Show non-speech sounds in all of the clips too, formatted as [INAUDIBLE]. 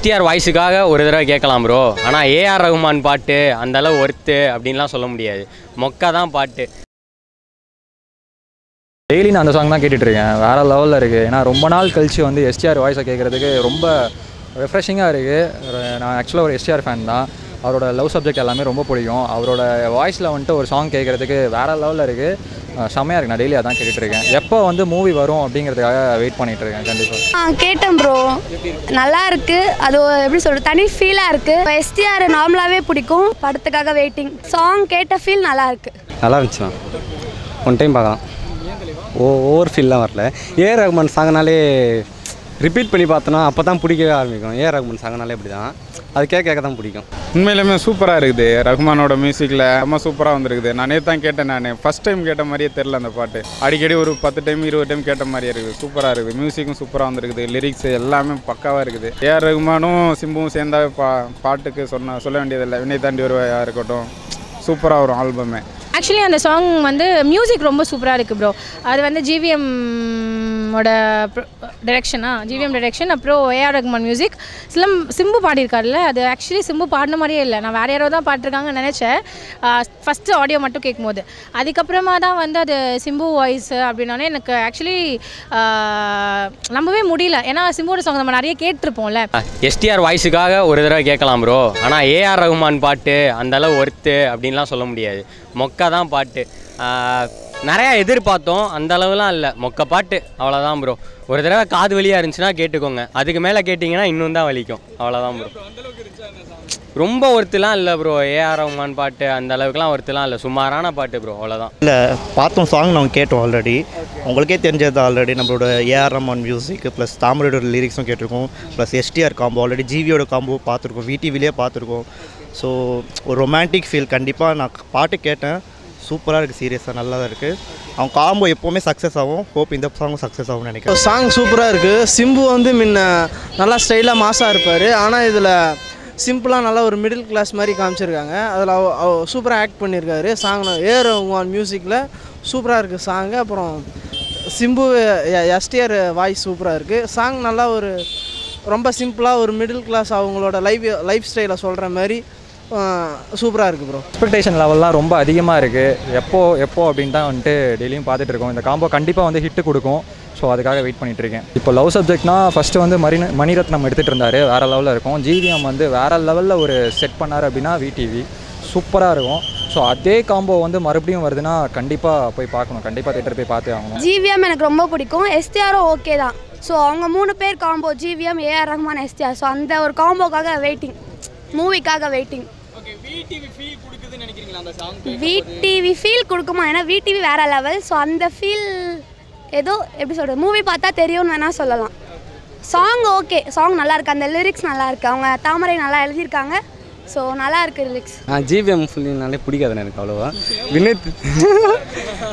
STR வாய்ஸுக்காக ஒரு தடவை கேட்கலாம் ப்ரோ ஆனால் ஏஆர் ரகுமான் பாட்டு அந்த அளவு ஒர்த்து அப்படின்லாம் சொல்ல முடியாது. மொக்கா தான் பாட்டு. டெய்லி நான் அந்த சாங் தான் கேட்டுட்ருக்கேன். வேறு லெவலில் இருக்குது ஏன்னா ரொம்ப நாள் கழிச்சு வந்து எஸ்டிஆர் வாய்ஸை கேட்குறதுக்கு ரொம்ப ரெஃப்ரெஷிங்காக இருக்குது நான் ஆக்சுவலாக ஒரு எஸ்டிஆர் ஃபேன் தான். அவரோட லவ் சப்ஜெக்ட் எல்லாமே ரொம்ப பிடிக்கும். அவரோட வாய்ஸில் வந்துட்டு ஒரு சாங் கேட்குறதுக்கு வேறு லெவலில் இருக்குது செம்மையாக இருக்குது நான் டெய்லி அதான் கேட்டுட்டு இருக்கேன் எப்போ வந்து மூவி வரும் அப்படிங்கிறதுக்காக வெயிட் பண்ணிட்டு இருக்கேன் கண்டிப்பாக ஆ கேட்டேன் ப்ரோ நல்லா இருக்கு. அது எப்படி சொல்றது தனி ஃபீலாக இருக்கு. எஸ்டிஆர் நார்மலாகவே பிடிக்கும். படத்துக்காக வெயிட்டிங் சாங் கேட்ட ஃபீல் நல்லா இருக்கு. நல்லா இருந்துச்சுண்ணா ஒன் டைம் பார்க்கலாம். ஓ ஓவர் ஃபீல்லாம் வரல. ஏ ரகுமான் சாங்கனாலே ரிப்பீட் பண்ணி பார்த்தோன்னா அப்போ தான் பிடிக்கவே ஆரம்பிக்கும். ஏ ரகுமான் சாங்கனாலே இப்படி தான் அது கேட்க கேட்க தான் பிடிக்கும். உண்மையிலுமே சூப்பராக இருக்குது. ரஹ்மானோட மியூசிக்கில் ரொம்ப சூப்பராக வந்திருக்குது. நானே தான் கேட்டேன் நான். ஃபஸ்ட் டைம் கேட்ட மாதிரியே தெரில அந்த பாட்டு. அடிக்கடி ஒரு பத்து டைம் இருபது டைம் கேட்ட மாதிரியே இருக்குது. சூப்பராக இருக்குது. மியூசிக்கும் சூப்பராக வந்திருக்குது. லிரிக்ஸ் எல்லாமே பக்காவாக இருக்குது. ஏஆர் ரஹ்மானும் சிம்புவும் சேர்ந்தாவே பா பாட்டுக்கு சொன்ன சொல்ல வேண்டியதில்லை. வினை தாண்டி வருவாயாக இருக்கட்டும். சூப்பராக வரும் ஆல்பமே ஆக்சுவலி அந்த சாங் வந்து மியூசிக் ரொம்ப சூப்பராக இருக்குது ப்ரோ அது வந்து ஜிவிஎம் ஓட டைரெக்ஷனா ஜிவிஎம் டைரெக்ஷன் அப்புறம் ஏஆர் ரகுமான் மியூசிக் சிலம் சிம்பு பாடியிருக்காருல்ல அது ஆக்சுவலி சிம்பு பாடின மாதிரியே இல்லை. நான் வேறு யாரோ தான் பாட்டிருக்காங்கன்னு நினச்சேன். ஃபஸ்ட்டு ஆடியோ மட்டும் கேட்கும்போது அதுக்கப்புறமா தான் வந்து அது சிம்பு வாய்ஸ் அப்படின்னோடனே எனக்கு ஆக்சுவலி நம்பவே முடியல. ஏன்னா சிம்புவோட சாங் நம்ம நிறைய கேட்டிருப்போம்ல. எஸ்டிஆர் வாய்ஸுக்காக ஒரு தடவை கேட்கலாம் ப்ரோ ஆனால் ஏஆர் ரகுமான் பாட்டு அந்த அளவு ஒர்த்து அப்படின்லாம் சொல்ல முடியாது. மொக்கா தான் பாட்டு நிறையா எதிர்பார்த்தோம் அந்த அளவுலாம் இல்லை. மொக்க பாட்டு அவ்வளோதான் ப்ரோ ஒரு தடவை காது வலியாக இருந்துச்சுன்னா கேட்டுக்கோங்க. அதுக்கு மேலே கேட்டிங்கன்னா இன்னும் தான் வலிக்கும். அவ்வளோதான் ப்ரோ ரொம்ப ஒர்த்துலாம் இல்லை ப்ரோ ஏஆர் ரஹ்மான் பாட்டு அந்த அளவுக்குலாம் ஒருத்தலாம் இல்லை. சுமாரான பாட்டு ப்ரோ அவ்வளோதான் இல்லை பார்த்தோம் சாங் நாங்கள் கேட்டோம் ஆல்ரெடி உங்களுக்கே தெரிஞ்சது ஆல்ரெடி நம்மளோட ஏஆர் ரஹ்மான் மியூசிக் ப்ளஸ் தாமரையோட லிரிக்ஸும் கேட்டிருக்கோம். ப்ளஸ் எஸ்டிஆர் காம்போ ஆல்ரெடி ஜிவியோட காம்போ பார்த்துருக்கோம். விடிவிலே பார்த்துருக்கோம். ஸோ ஒரு ரொமான்டிக் ஃபீல் கண்டிப்பாக நான் பாட்டு கேட்டேன். சூப்பராக இருக்குது சீரியஸாக நல்லா தான் இருக்குது அவங்க காம்போ எப்போவுமே சக்ஸஸ் ஆகும். ஹோப் இந்த சாங்கும் சக்ஸஸ் ஆகும்னு நினைக்கிறேன். சாங் சூப்பராக இருக்குது சிம்பு வந்து முன்ன நல்லா ஸ்டைலாக மாசாக இருப்பார். ஆனால் இதில் சிம்பிளாக நல்லா ஒரு மிடில் கிளாஸ் மாதிரி காமிச்சிருக்காங்க. அதில் அவ சூப்பராக ஆக்ட் பண்ணியிருக்காரு சாங் ஏர் ஒன் மியூசிக்கில் சூப்பராக இருக்குது சாங்கு அப்புறம் சிம்பு எஸ்டிஆர் வாய்ஸ் சூப்பராக இருக்குது சாங் நல்லா ஒரு ரொம்ப சிம்பிளாக ஒரு மிடில் கிளாஸ் அவங்களோட லைஃப் லைஃப் ஸ்டைலை சொல்கிற மாதிரி சூப்பராக இருக்குது ப்ரோ எக்ஸ்பெக்டேஷன் லெவல்லாம் ரொம்ப அதிகமாக இருக்குது எப்போ எப்போ அப்படின்னு தான் வந்துட்டு டெய்லியும் பார்த்துட்டு இருக்கோம். இந்த காம்போ கண்டிப்பாக வந்து ஹிட்டு கொடுக்கும். ஸோ அதுக்காக வெயிட் பண்ணிட்டு இருக்கேன். இப்போ லவ் சப்ஜெக்ட்னா ஃபஸ்ட்டு வந்து மணி மணிரத்னம் எடுத்துகிட்டு இருந்தார். வேறு லெவலில் இருக்கும். ஜிவிஎம் வந்து வேறு லெவலில் ஒரு செட் பண்ணார் அப்படின்னா விடிவி சூப்பராக இருக்கும். ஸோ அதே காம்போ வந்து மறுபடியும் வருதுன்னா கண்டிப்பாக போய் பார்க்கணும். கண்டிப்பாக தேட்டர் போய் பார்த்தே ஆகணும். ஜிவிஎம் எனக்கு ரொம்ப பிடிக்கும். எஸ்டிஆரும் ஓகே தான். ஸோ அவங்க மூணு பேர் combo GVM AR Rahman STR so அந்த ஒரு காம்போக்காக வெயிட்டிங் மூவிக்காக வெயிட்டிங் விடிவி ஃபீல் கொடுக்குமா? ஏன்னா விடிவி வேற லெவல் ஸோ அந்த ஃபீல் ஏதோ எப்படி சொல்கிறது மூவி பார்த்தா தெரியும்னு வேணால் சொல்லலாம். சாங் ஓகே சாங் நல்லா இருக்கு. அந்த லிரிக்ஸ் நல்லா இருக்கு. அவங்க தாமரை நல்லா எழுதியிருக்காங்க. ஸோ நல்லா இருக்கு லிரிக்ஸ் நான் ஜிவிஎம் ஃபுல்லினாலே பிடிக்காது எனக்கு அவ்வளோவா. வினேத்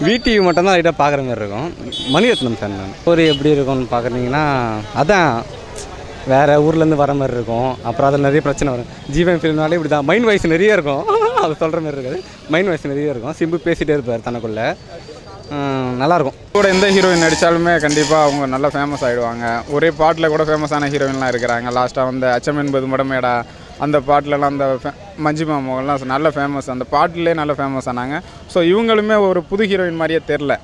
விடிவி மட்டும்தான் லைட்டாக பார்க்குற மாதிரி இருக்கும். மணிரத்னம் ஃபேன் நான். ஒரு எப்படி இருக்கும்னு பார்க்குறீங்கன்னா அதான் வேறு ஊர்லேருந்து வர மாதிரி இருக்கும். அப்புறம் அதில் நிறைய பிரச்சனை வரும். ஜீவன் ஃபிலிம்னாலே இப்படி தான் மைண்ட் வாய்ஸ் நிறைய இருக்கும். [LAUGHS] அது சொல்கிற மாதிரி இருக்காது. மைண்ட் வாய்ஸ் நிறைய இருக்கும். சிம்பு பேசிகிட்டே இருப்பார் தனக்குள்ளே. நல்லாயிருக்கும். கூட எந்த ஹீரோயின் நடித்தாலுமே கண்டிப்பாக அவங்க நல்லா ஃபேமஸ் ஆகிடுவாங்க ஒரே பாட்டில் கூட ஃபேமஸான ஹீரோயின்லாம் இருக்கிறாங்க. லாஸ்ட்டாக வந்து அச்சம் என்பது மடமேடா அந்த பாட்டிலலாம் அந்த மஞ்சு மஞ்சிமா நல்ல ஃபேமஸ் அந்த பாட்டிலே நல்ல ஃபேமஸ் ஆனாங்க. ஸோ இவங்களுமே ஒரு புது ஹீரோயின் மாதிரியே தெரில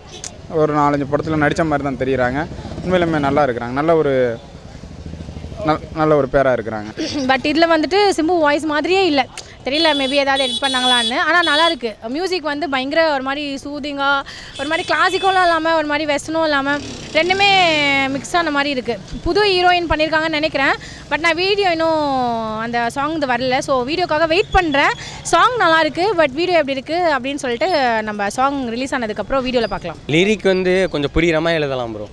ஒரு நாலஞ்சு படத்தில் நடித்த மாதிரி தான் தெரிகிறாங்க உண்மையிலுமே நல்லா இருக்கிறாங்க. நல்ல ஒரு நல்ல ஒரு பேராக இருக்கிறாங்க. [CLEARS THROAT] பட் இதில் வந்துட்டு சிம்பு வாய்ஸ் மாதிரியே இல்லை. தெரியல மேபி ஏதாவது எடிட் பண்ணாங்களான்னு. ஆனால் நல்லா இருக்கு. மியூசிக் வந்து பயங்கர ஒரு மாதிரி சூதிங்காக ஒரு மாதிரி கிளாசிக்கலும் இல்லாமல் ஒரு மாதிரி வெஸ்டர்னும் இல்லாமல் ரெண்டுமே மிக்ஸ் ஆன மாதிரி இருக்குது புது ஹீரோயின் பண்ணியிருக்காங்கன்னு நினைக்கிறேன். பட் நான் வீடியோ இன்னும் அந்த சாங் இது வரல. ஸோ வீடியோக்காக வெயிட் பண்ணுறேன் சாங் நல்லா இருக்கு பட் வீடியோ எப்படி இருக்குது அப்படின்னு சொல்லிட்டு நம்ம சாங் ரிலீஸ் ஆனதுக்கப்புறம் வீடியோவில் பார்க்கலாம். லிரிக் வந்து கொஞ்சம் புரியுற மாதிரி எழுதலாம் ப்ரோ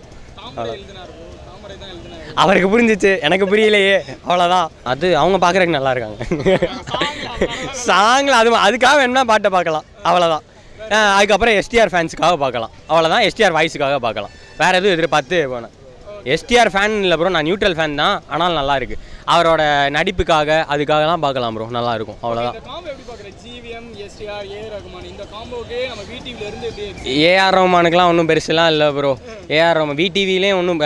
அவருக்கு புரிஞ்சிச்சு. எனக்கு புரியலையே. அவ்வளோதான் அது அவங்க பார்க்குறதுக்கு நல்லா இருக்காங்க. சாங்கில் அது அதுக்காக வேணும்னா பாட்டை பார்க்கலாம். அவ்வளோதான் அதுக்கப்புறம் எஸ்டிஆர் ஃபேன்ஸுக்காக பார்க்கலாம். அவ்வளோதான் எஸ்டிஆர் வாய்ஸுக்காக பார்க்கலாம். வேறு எதுவும் எதிர்பார்த்து போனேன் எஸ்டிஆர் ஃபேன் இல்லை ப்ரோ நான் நியூட்ரல் ஃபேன் தான். ஆனால் நல்லா இருக்குது அவரோட நடிப்புக்காக அதுக்காகலாம் பார்க்கலாம் ப்ரோ நல்லா இருக்கும் அவ்வளோதான் ஏஆர் ரஹ்மானுக்குலாம் ஒன்றும் பெருசுலாம் இல்லை ப்ரோ ஏஆர் ரஹ்மான் விடிவிலே ஒன்றும்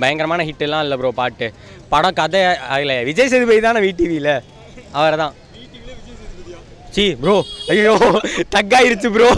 பயங்கரமான ஹிட்டுலாம் இல்லை ப்ரோ பாட்டு. படம் கதை அதில் விஜய் சேதுபதி தானே விடிவியில் அவர் தான் சி ப்ரோ ஐயோ தக்காயிருச்சு ப்ரோ